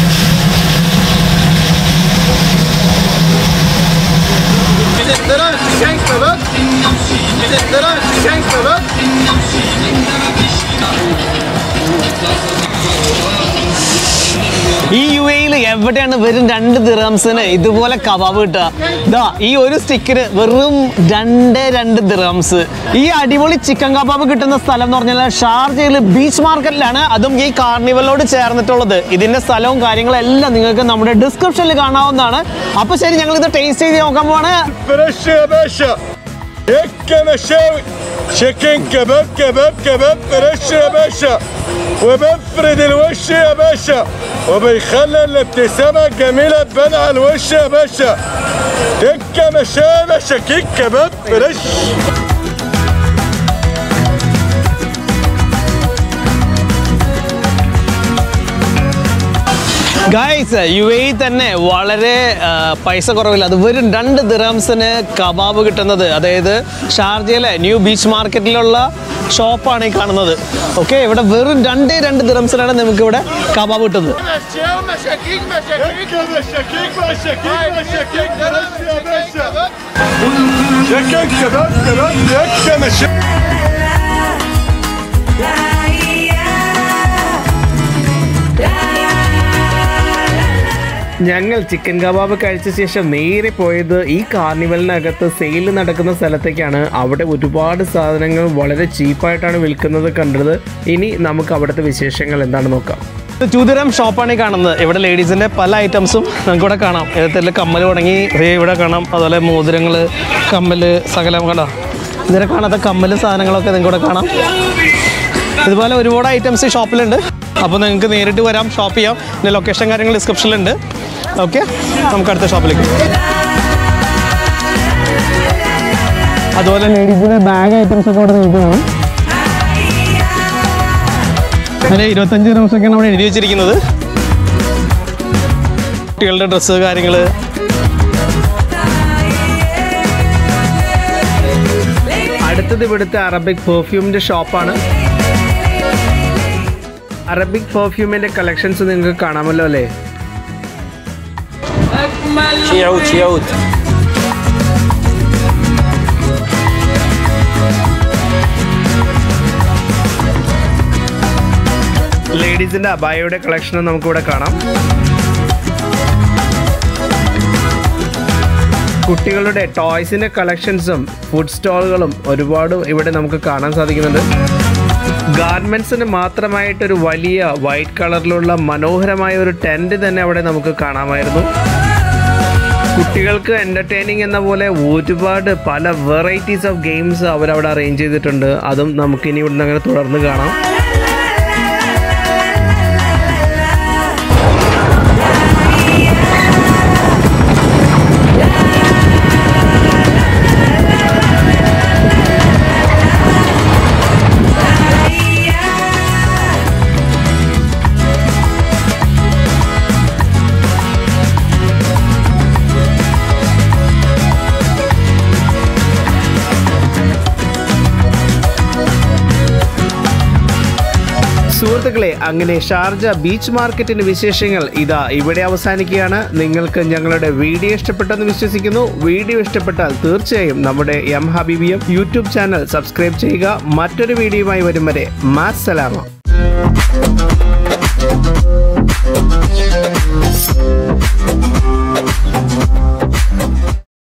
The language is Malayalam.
Thank you. എവിടെയാണ് വെറും രണ്ട് ദിറംസിന് ഇതുപോലെ കബാബ് കിട്ടുക? ഈ ഒരു സ്റ്റിക്കിന് വെറും രണ്ട് രണ്ട് ദിറംസ് ഈ അടിപൊളി ചിക്കൻ കബാബ് കിട്ടുന്ന സ്ഥലം എന്ന് പറഞ്ഞാൽ ഷാർജയിൽ ബീച്ച് മാർക്കറ്റിലാണ് അതും ഈ കാർണിവലോട് ചേർന്നിട്ടുള്ളത്. ഇതിന്റെ സ്ഥലവും കാര്യങ്ങളും എല്ലാം നിങ്ങൾക്ക് നമ്മുടെ ഡിസ്ക്രിപ്ഷനിൽ കാണാവുന്നതാണ്. അപ്പൊ ശരി ഞങ്ങൾ ഇത് ടേസ്റ്റ് ചെയ്ത് നോക്കാൻ പോവാണ്. Chicken kebab kebab kebab مشاوي شيكن كباب كباب كباب فريش يا باشا وبفرد الوش يا باشا وبيخلي الابتسامة الجميلة تبان على الوش يا باشا هيك مشاوي يا باشا كيك كباب فريش guys U എ തന്നെ വളരെ ആ, പൈസ കുറവില്ല അത് വെറും രണ്ട് ദിറംസിന് കബാബ് കിട്ടുന്നത് അതായത് ഷാർജയിലെ ന്യൂ ബീച്ച് മാർക്കറ്റിലുള്ള ഷോപ്പാണ് ഈ കാണുന്നത് ഓക്കെ ഇവിടെ വെറും രണ്ടേ രണ്ട് ദിറംസിലാണ് നമുക്ക് ഇവിടെ കബാബ് കിട്ടുന്നത് ഞങ്ങൾ ചിക്കൻ കബാബ് കഴിച്ച ശേഷം നേരെ പോയത് ഈ കാർണിവലിനകത്ത് സെയിൽ നടക്കുന്ന സ്ഥലത്തേക്കാണ്. അവിടെ ഒരുപാട് സാധനങ്ങൾ വളരെ ചീപ്പായിട്ടാണ് വിൽക്കുന്നത് കണ്ടത്. ഇനി നമുക്ക് അവിടുത്തെ വിശേഷങ്ങൾ എന്താണെന്ന് നോക്കാം. ചൂതിരം ഷോപ്പാണ് ഈ കാണുന്നത്. ഇവിടെ ലേഡീസിന്റെ പല ഐറ്റംസും നമുക്ക് ഇവിടെ കാണാം. ഇതിൽ കമ്മൽ തുടങ്ങി ഇവിടെ കാണാം. അതുപോലെ മോതിരങ്ങൾ കമ്മൽ സകലം കണ്ടോ? ഇതിനെ കാണാത്ത കമ്മൽ സാധനങ്ങളൊക്കെ നിങ്ങൾ ഇവിടെ കാണാം. ഇതുപോലെ ഒരുപാട് ഐറ്റംസ് ഈ ഷോപ്പിലുണ്ട് അപ്പോൾ നിങ്ങൾക്ക് നേരിട്ട് വരാം ഷോപ്പ് ചെയ്യാം. പിന്നെ ലൊക്കേഷൻ കാര്യങ്ങൾ ഡിസ്ക്രിപ്ഷനിലുണ്ട് ഓക്കെ നമുക്ക് അടുത്ത ഷോപ്പിലേക്ക് അതുപോലെ ലേഡീസിന്റെ ബാഗ് ഐറ്റംസ് ഒക്കെ ഇവിടെ കാണാം അങ്ങനെ ഇരുപത്തഞ്ച് ദിവസമൊക്കെയാണ് അവിടെ എഴുതി വെച്ചിരിക്കുന്നത്. കുട്ടികളുടെ ഡ്രസ്സ് കാര്യങ്ങൾ അടുത്തത് ഇവിടുത്തെ അറബിക് പെർഫ്യൂമിന്റെ ഷോപ്പാണ് അറബിക് പെർഫ്യൂമിന്റെ കളക്ഷൻസ് നിങ്ങൾക്ക് കാണാമല്ലോ അല്ലേ? شيعود شيعود ലേഡീസിൻ്റെ അബായയുടെ കളക്ഷനും നമുക്കിവിടെ കാണാം കുട്ടികളുടെ ടോയ്സിൻ്റെ കളക്ഷൻസും ഫുഡ് സ്റ്റോളുകളും ഒരുപാട് ഇവിടെ നമുക്ക് കാണാൻ സാധിക്കുന്നുണ്ട് ഗാർമെൻസിന് മാത്രമായിട്ടൊരു വലിയ വൈറ്റ് കളറിലുള്ള മനോഹരമായ ഒരു ടെൻറ്റ് തന്നെ അവിടെ നമുക്ക് കാണാമായിരുന്നു കുട്ടികൾക്ക് എന്റർടൈനിങ് എന്ന പോലെ ഒരുപാട് പല വെറൈറ്റീസ് ഓഫ് ഗെയിംസ് അവരവിടെ അറേഞ്ച് ചെയ്തിട്ടുണ്ട്. അതും നമുക്കിനി ഇവിടുന്ന് അങ്ങനെ തുടർന്ന് കാണാം. സുഹൃത്തുക്കളെ അങ്ങനെ ഷാർജ ബീച്ച് മാർക്കറ്റിന്റെ വിശേഷങ്ങൾ ഇതാ ഇവിടെ അവസാനിക്കുകയാണ്. നിങ്ങൾക്ക് ഞങ്ങളുടെ വീഡിയോ ഇഷ്ടപ്പെട്ടെന്ന് വിശ്വസിക്കുന്നു. വീഡിയോ ഇഷ്ടപ്പെട്ടാൽ തീർച്ചയായും നമ്മുടെ എം ഹബീബിയം യൂട്യൂബ് ചാനൽ സബ്സ്ക്രൈബ് ചെയ്യുക. മറ്റൊരു വീഡിയോയുമായി വരും വരെ മാസലാമ